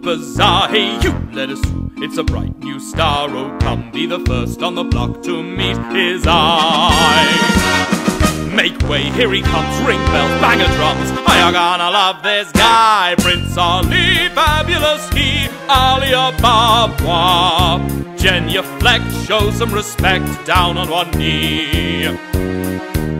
bazaar. Hey, you, let us through. It's a bright new star. Oh, come be the first on the block to meet his eyes. Make way, here he comes, ring bells, bang of drums. Are you gonna love this guy? Prince Ali, fabulous he, Ali Ababwa. Genuflect, show some respect, down on one knee.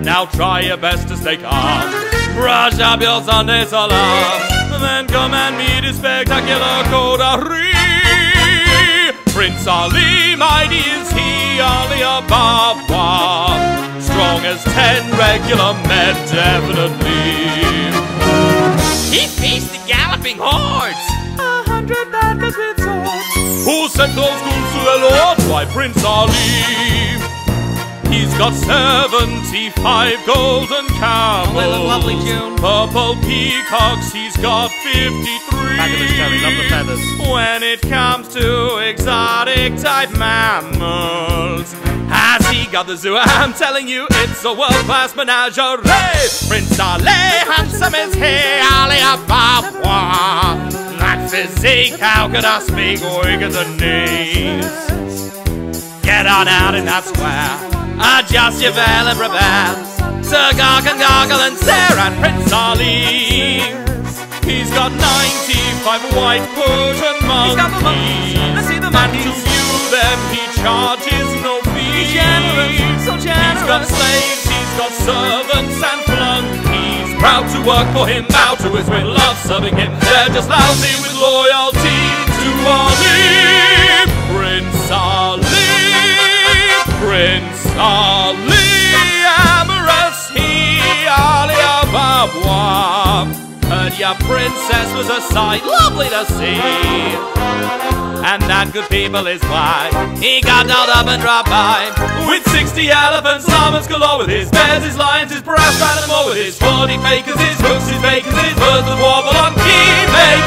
Now try your best to stay calm. Brush up your Sunday salam. Then come and meet his spectacular coterie. Prince Ali, mighty is he, Ali Ababwa strong as ten regular men, definitely. He faced the galloping hordes. A hundred bandits with swords. Who sent those goons to the Lord? Why, Prince Ali. He's got seventy-five golden camels. Oh, lovely June. Purple peacocks, he's got fifty-three. Fabulous, Terry. Love the feathers. When it comes to exotic type mammals, has he got the zoo? I'm telling you, it's a world-class menagerie. Prince Ali, handsome as he, Ali Ababwa. That physique, how could I speak weak at the knees? Get on out in that square. Adjust your veil and to gawk and goggle and stare at Prince Ali. He's got 95 white Persian monkeys. He's got the monkeys. I see the monkeys. And to view them, he charges no fee. He's generous, so generous. He's got slaves, he's got servants and flunkies. Proud to work for him, bow to his will, love serving him. They're just lousy with loyalty to Ali. a princess was a sight lovely to see. And that good people is why he got dolled up and dropped by with 60 elephants, llamas galore, with his bears, his lions, his brass animal, with his 40 fakirs, his hooks, his bakers, his birds that warble on key, make